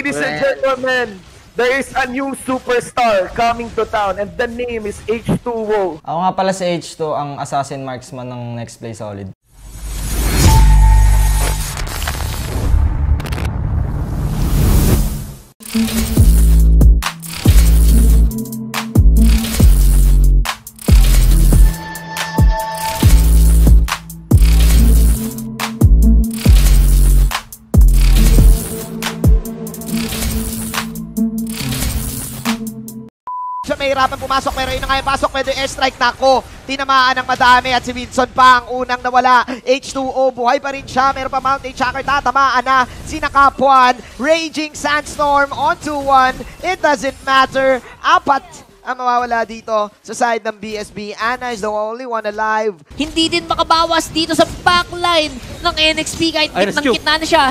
Ladies and gentlemen, there is a new superstar coming to town and the name is H2O. Ako nga pala si H2, ang assassin marksman ng Next Play Solid. siya may hirapan pumasok pero yun na nga yung pasok. Pwede airstrike nako. Tinamaan ng madami at si Wilson pa ang unang nawala. H2O buhay pa rin siya. Meron pa Mountain Chakra tatamaan na si Nakapuan. Raging Sandstorm on 2-1 it doesn't matter. Apat ang mawawala dito sa side ng BSB Anna is the only one alive. Hindi din makabawas dito sa backline ng NXP kahit rescue. kitna na siya.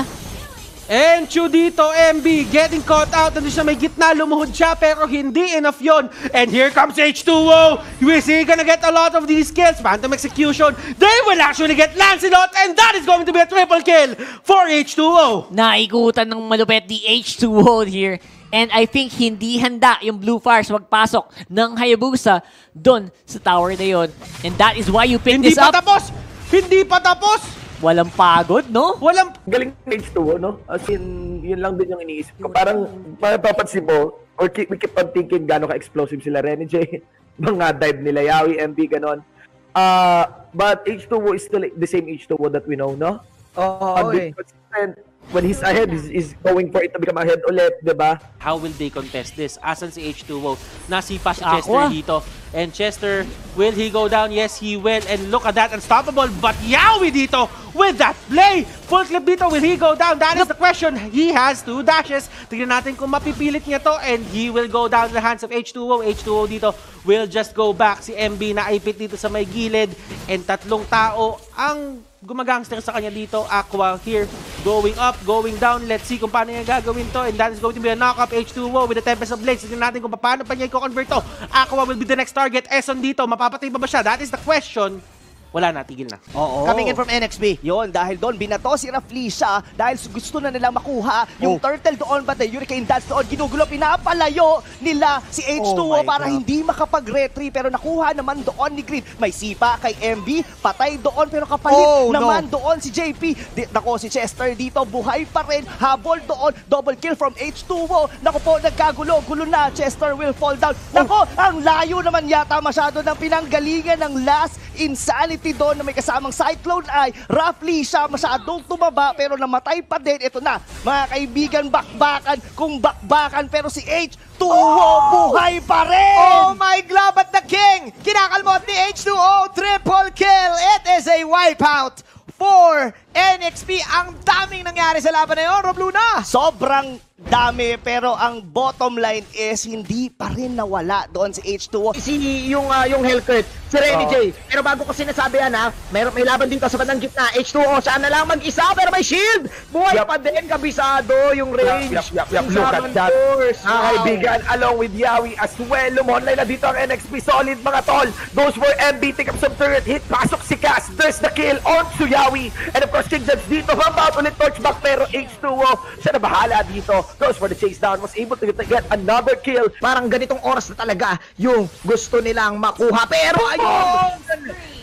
And Chu dito, MB, getting caught out. Nandun siya may gitna, lumuhod siya, pero hindi enough yon. And here comes H2O. USC gonna get a lot of these kills. Phantom execution. They will actually get Lancelot, and that is going to be a triple kill for H2O. Naikutan ng malupet di H2O here. And I think hindi handa yung Blue Fires magpasok ng Hayabusa doon sa tower na yon. And that is why you pick Hindi this pa up. tapos! Hindi pa tapos! Walang pagod, no? Walang... Galing ng H2O, no? As in, yun lang din yung iniisip ko. Parang, mapapansin mo, or keep, we keep on thinking gano'n ka-explosive sila. Rene J, mga dive nila, Yawi, MB, ganon. Uh, but H2O is still the same H2O that we know, no? Oo, eh. bit consistent. When he's ahead, he's, he's going for it to become ahead ulit, di ba? How will they contest this? Asan si H2O? Nasipa si Chester ah. dito. And Chester, will he go down? Yes, he will. And look at that, unstoppable. But Yawi dito with that play. Full clip dito, will he go down? That is the question. He has two dashes. Tignan natin kung mapipilit niya to. And he will go down to the hands of H2O. H2O dito will just go back. Si MB na ipit dito sa may gilid. And tatlong tao ang gumagangster sa kanya dito. Aqua here, going up, going down. Let's see kung paano niya gagawin to. And that is going to be a knock-up H2O with the Tempest of Blades. Tignan natin kung paano pa niya i-convert to. Aqua will be the next target. Eson dito, mapapatay pa ba siya? That is the question. Wala na, tigil na. Oo. coming in from NXP Yon, dahil doon, binato si Raflisha dahil gusto na nilang makuha yung Oh. turtle doon, pati Hurricane Dance doon, ginugulo, pinapalayo nila si Oh H2O my para God. hindi makapag-retry, pero nakuha naman doon ni Green. May sipa kay MB, patay doon, pero kapalit Oh, no. naman doon si JP. Di, nako, si Chester dito, buhay pa rin, habol doon, double kill from H2O. Nako po, nagkagulo, gulo na, Chester will fall down. Nako, ang layo naman yata masyado ng pinanggalingan ng last insanity doon na may kasamang Cyclone Eye. Roughly siya masyadong tumaba pero namatay pa din. Ito na, mga kaibigan, bakbakan kung bakbakan pero si H2O buhay pa rin! Oh my God, but the king! Kinakalmot ni H2O, triple kill! It is a wipeout for NXP. Ang daming nangyari sa laban na yun, Rob Luna! Sobrang dami pero ang bottom line is hindi pa rin nawala doon si H2O. si yung ah, yung Hellcurt, si Renny Oo. J. Pero bago ko sinasabi yan ha, meron may laban dito sa bandang gitna. H2O, siya na lang mag-isa pero may shield. Buhay Yup. pa din, kabisado yung range. Yup, yup, yup. Yung Look at that. Force. Mga Wow. kaibigan, along with Yawi as well. Lumonlay na dito ang NXP. Solid mga tol. Those were MB. Take up some turret hit. Pasok si Cass. There's the kill on to Yawi. And of course, King Judge dito. Mabout ulit torchback. Pero H2O, siya na bahala dito. Goes for the chase down. Was able to get, another kill. Parang ganitong oras na talaga yung gusto nilang makuha. Pero!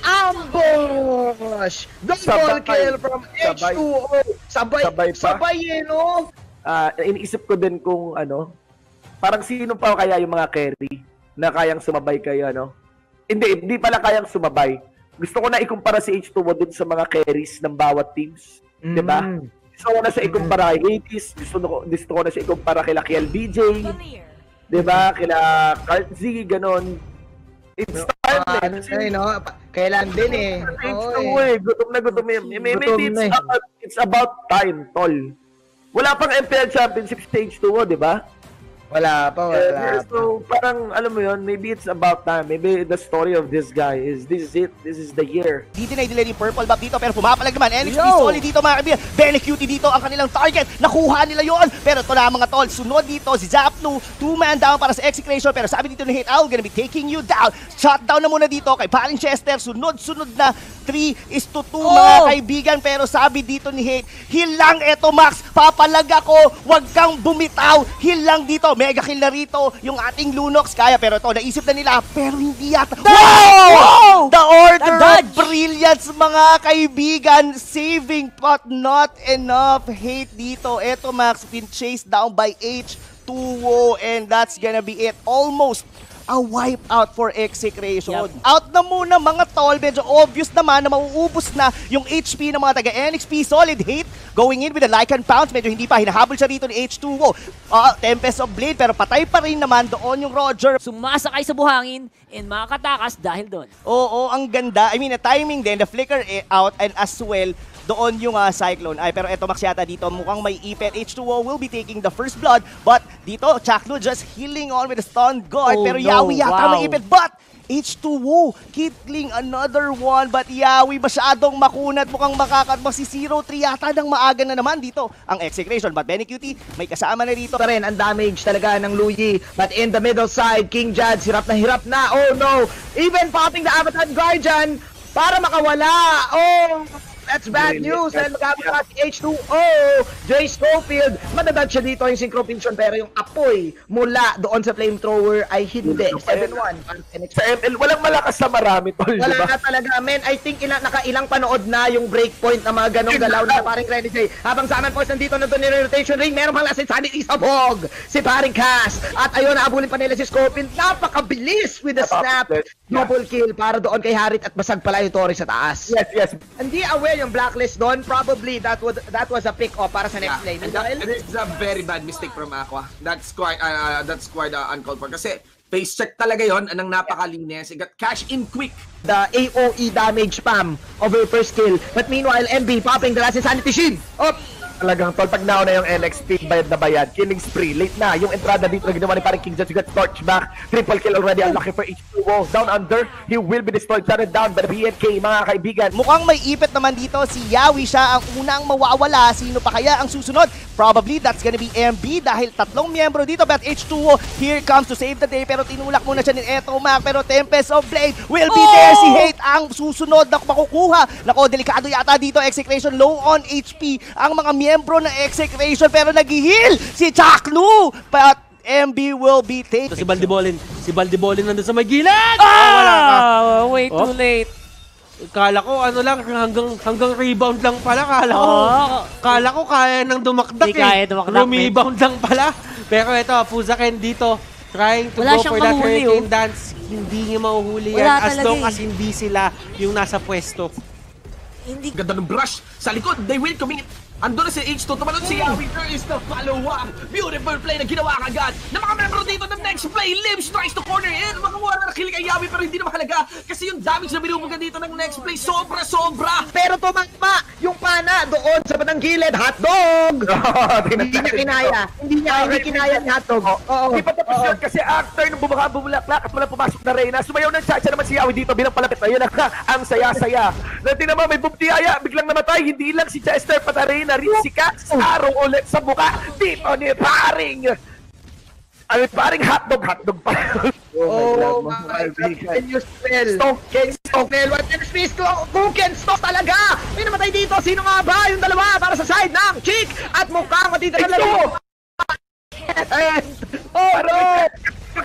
Ambush! Double Sabay. kill from Sabay. H2O. Sabay, Sabay pa. sabay eh, no? Ah, iniisip ko din kung ano, parang sino pa kaya yung mga carry na kayang sumabay kayo, ano? Hindi, hindi pala kayang sumabay. Gusto ko na ikumpara si H2O dun sa mga carries ng bawat teams. Di ba? Mm. Gusto ko na siya ikumpara kay Hades. Gusto ko, gusto ko na siya ikumpara kila Kiel BJ. Di ba? Kila Cart Z, ganon. It's eh. ano na eh, no? Kailan din eh. Oo, H2O eh. eh. Gutom na gutom eh. May- Maybe Gutom it's, na eh. about, it's about time, tol. Wala pang MPL Championship stage 2, di ba? Wala pa, wala Uh, pa. so, parang, alam mo yun, maybe it's about time. Maybe the story of this guy is, this is it, this is the year. Di dinay nila ni Purple Buff dito pero pumapalag naman. NXT Yo! solid dito mga kaibigan. Benecuty dito ang kanilang target. Nakuha nila yon Pero ito na mga tol. Sunod dito si Zapnu. Two man down para sa execution. Pero sabi dito ni Hate Owl gonna be taking you down. Shutdown na muna dito kay Paling Chester. Sunod-sunod na 3 is to 2 Oh! mga kaibigan. Pero sabi dito ni Hate, heal lang eto Max, papalag ako, wag kang bumitaw, heal lang dito. Mega kill na rito yung ating Lunox. Kaya pero to naisip na nila, pero hindi yata. Wow! The order The of brilliance mga kaibigan, saving but not enough. Hate dito. Eto Max, been chased down by H2O and that's gonna be it. Almost a wipe out for execration. Yup. Out na muna mga tol. Medyo obvious naman na mauubos na yung HP ng mga taga-NXP. Solid hate going in with the Lycan Pounce. Medyo hindi pa. Hinahabol siya rito ni H2O. Ah, Tempest of Blade pero patay pa rin naman doon yung Roger. Sumasakay sa buhangin and makakatakas dahil doon. Oo, ang ganda. I mean, the timing din, the flicker eh, out and as well, doon yung ah, Cyclone. Ay, pero eto Max yata dito, mukhang may ipet. H2O will be taking the first blood. But dito, Chaklu just healing on with the stun guard. Oh, pero no. Yawi yata Wow. may ipet. But H2O, killing another one. But Yawi masyadong makunat. Mukhang makakatma si 0-3 yata ng maaga na naman dito ang execution. But Benny Cutie, may kasama na dito. pa rin ang damage talaga ng Luigi. But in the middle side, King Judge, hirap na hirap na. Oh no! Even popping the Avatar Guardian para makawala. Oh! That's bad news. And magkabula si H2O. Jay Schofield. Madadad siya dito yung synchropinsion pero yung apoy mula doon sa flamethrower ay hindi. 7-1. Sa ML, walang malakas na marami, tol, Wala ba? na talaga, men. I think ilang, nakailang panood na yung breakpoint na mga ganong galaw na paring Renny J. Habang sa amin po, nandito na doon yung rotation ring, meron pang last Sunny Isabog, si paring Cass. At ayun, naabulin pa nila si Scorpion. Napakabilis with the snap. Double kill para doon kay Harit at basag pala yung Torres sa taas. Yes, yes. Hindi aware yung blacklist doon. Probably that would that was a pick off para sa next lane. And that, and it's a very bad mistake from Aqua. That's quite uh, that's quite uh, uncalled for. Kasi face check talaga yon anong napakalinis. He got cash in quick. the AOE damage spam over first kill. But meanwhile, MB popping the last insanity shield. Oh, Talagang tol, pag nauna yung NXT, bayad na bayad. Killing spree, late na. Yung entrada dito na ginawa ni parang King Judge, got torchback. Triple kill already, unlucky for H2O. Down under, he will be destroyed. Shutted down by the BNK, mga kaibigan. Mukhang may ipit naman dito si Yawi siya ang unang mawawala. Sino pa kaya ang susunod? Probably that's gonna be MB dahil tatlong miyembro dito but H2O here comes to save the day pero tinulak muna siya ni Eto Mac pero Tempest of Blade will be there si Hate ang susunod na makukuha. Nako, delikado yata dito Execration low on HP ang mga miyembro ng Execration pero nag-heal si Chaklu but MB will be taken. Ito si Baldibolin. Si Baldibolin nandun sa may gilid! Ah! wala ka. Ah, way too Oh. late. Kala ko ano lang, hanggang hanggang rebound lang pala. Kala ko, Oo. kala ko kaya nang dumakdak Hindi eh. kaya dumakdak, Rebound lang pala. Pero ito, Fuzaken dito, trying to Wala go for that hurricane oh. dance. Hindi niya mahuhuli yan Wala as long eh. as hindi sila yung nasa pwesto. Hindi Ganda ng brush sa likod. They will commit. Andun na si H2. Tumalon si Yawi. There is the follow-up. Beautiful play na ginawa kagad. Na mga membro dito ng next play. Lim strikes to corner in. Makakuha na kill kay Yawi pero hindi na mahalaga. Kasi yung damage na binubugan dito ng next play. Sobra-sobra. pero tumagma yung pana doon sa batang gilid. Hotdog! hindi niya kinaya. Hindi niya hindi kinaya ni Hotdog. Oo. Hindi pa tapos yun kasi after nung bumaka bumulaklak at wala pumasok na Reyna, sumayaw ng chacha naman si Yawi dito bilang palapit. Ayun na ang saya-saya. Natin naman may bumtiyaya, biglang namatay. Hindi lang si Chester pata Reyna, rin si Cax. Araw ulit sa buka dito ni Paring. Ay, paring hotdog, hotdog pa. Oh, my my God. Can you spell? Stop, Ken, stop. Spell what can space ko? Who can stop talaga? May namatay dito. Sino nga ba yung dalawa para sa side ng Chick? At mukhang matitira na lang. And, oh no!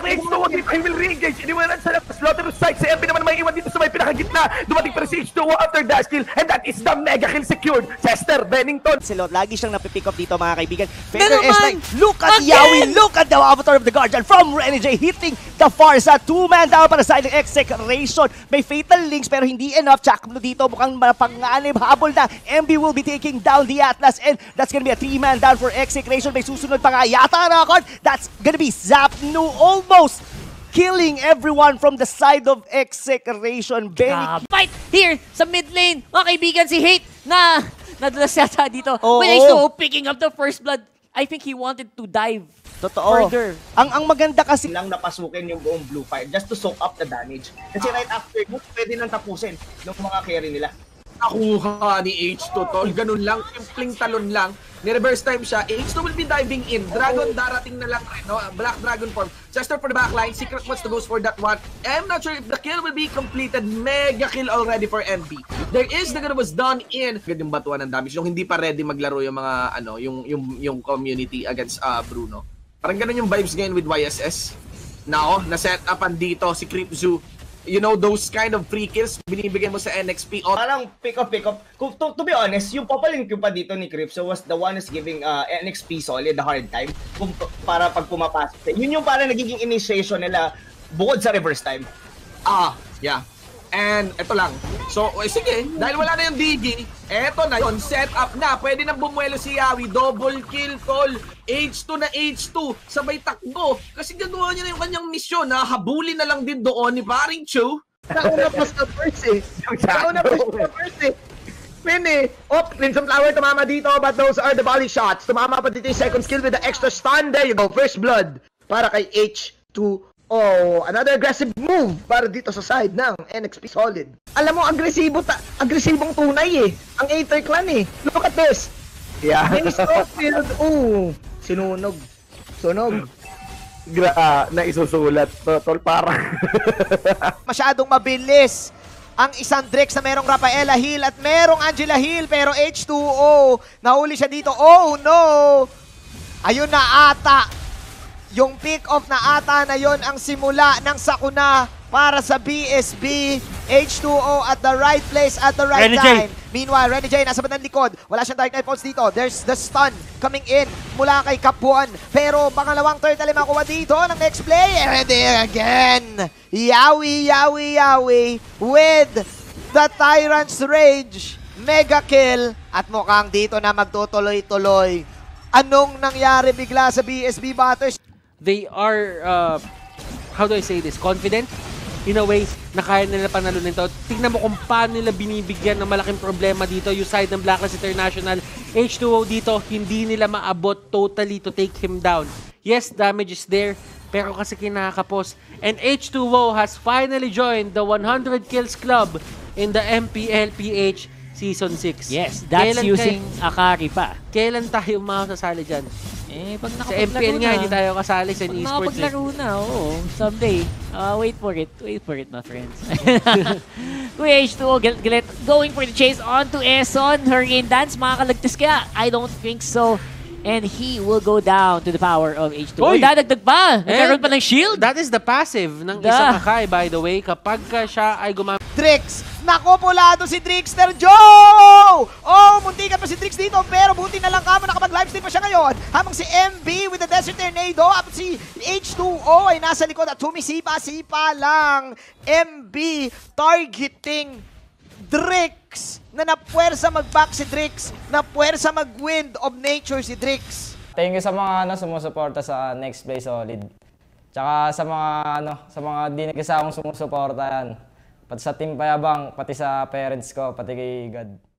Next to what if I will re-engage? Iniwanan sa slaughter site. Si Erwin naman may iwan dito sa may pinakagitna. Dumating rin si H2O after dash kill. And that is the mega kill secured. Chester Bennington. Silot. Lagi siyang napipick up dito mga kaibigan. Faker naman! S9, look at Again! Yawi, look at the avatar of the Guardian from Renny J hitting the far side. Two-man down para sa side ng execration. May fatal links pero hindi enough. Chaklo dito mukhang mapanganib habol na. MB will be taking down the Atlas and that's gonna be a three-man down for execration. May susunod pa nga yata na record. That's gonna be Zapnu almost killing everyone from the side of execration. Benny fight here sa mid lane. Mga kaibigan, si Hate na nadulas yata dito. Oo. When H2O picking up the first blood, I think he wanted to dive Totoo. further. Ang ang maganda kasi lang napasukin yung buong blue fire just to soak up the damage. Kasi right after, mo, pwede nang tapusin ng mga carry nila. nakuha ni H2, tol. Ganun lang, simpleng talon lang. Ni-reverse time siya. H2 will be diving in. Dragon darating na lang rin, no? Black Dragon form. Chester for the backline. Secret wants to goes for that one. I'm not sure if the kill will be completed. Mega kill already for MB. There is the good was done in. Good yung batuan ng damage. Yung hindi pa ready maglaro yung mga, ano, yung, yung, yung community against uh, Bruno. Parang ganun yung vibes ngayon with YSS. Na, oh, na-set upan dito si Creep Zoo. You know, those kind of free kills binibigyan mo sa NXP. Oh, Parang pick up, pick up. To, to be honest, yung papalink ko pa dito ni Cripso was the one who's giving uh, NXP Solid the hard time kung, para pag pumapasok. Yun yung parang nagiging initiation nila bukod sa reverse time. Ah, yeah. And ito lang. So, eh, sige, dahil wala na yung DG, eto na yon set up na. Pwede nang bumuelo si Yawi. Double kill, tol. H2 na H2. Sabay takbo. Kasi gagawa niya na yung kanyang misyon. Nahabulin na lang din doon ni paring Chu. Nauna pa sa first eh. Nauna pa sa first eh. Win eh. Oh, Crimson Flower tumama dito but those are the volley shots. Tumama pa dito yung second skill with the extra stun. There you go. First blood para kay H2 Oh, another aggressive move para dito sa side ng NXP Solid. Alam mo, agresibo ta agresibong tunay eh. Ang Aether Clan eh. Look at this. Yeah. Mini Scofield. Ooh, sinunog. Sunog. Gra ah, na isusulat to, tol parang. masyadong mabilis ang isang Drex na merong Rafaela Hill at merong Angela Hill pero H2O nahuli siya dito oh no ayun na ata yung pick off na ata na yon ang simula ng sakuna para sa BSB H2O at the right place at the right Renny J. time Meanwhile, Renny J nasa bandang likod. Wala siyang Dark Knight Pulse dito. There's the stun coming in mula kay Kapuan. Pero pangalawang turtle ay makuha dito ng next play. And there again. Yawi, yawi, yawi with the Tyrant's Rage. Mega kill. At mukhang dito na magtutuloy-tuloy. Anong nangyari bigla sa BSB Batters? They are, uh, how do I say this, confident in a way na kaya nila panalo nito. Tingnan mo kung paano nila binibigyan ng malaking problema dito yung side ng Blacklist International. H2O dito, hindi nila maabot totally to take him down. Yes, damage is there, pero kasi kinakapos. And H2O has finally joined the 100 Kills Club in the MPLPH Season 6. Yes, that's Kailan using kay- Akari pa. Kailan tayo makasasali dyan? Eh, pag Sa MPL nga, na, hindi tayo kasali sa pag esports. eh. nakapaglaro na, oo. Someday. Uh, wait for it. Wait for it, my friends. Kuya H2O, gil- gilit, going for the chase onto Eson. Hurricane Dance, makakalagtas kaya? I don't think so. And he will go down to the power of H2O. Oy! Uy, dadagdag pa! Nagkaroon pa ng shield! That is the passive ng Da. isang Akai, by the way. Kapag ka siya ay gumamit Drix. Nako, pulado si Drixter Joe! Oh, muntikan pa si Drix dito, pero buti na lang kamo nakapag-livestream pa siya ngayon. Habang si MB with the Desert Tornado at si H2O ay nasa likod at sumisipa-sipa lang. MB targeting Drix na napuwersa mag-back si Drix, napuwersa mag-wind of nature si Drix. Thank you sa mga ano, sumusuporta sa Next Play Solid. Tsaka sa mga ano, sa mga di nagkasawang sumusuporta yan. Pati sa Team Payabang, pati sa parents ko, pati kay God.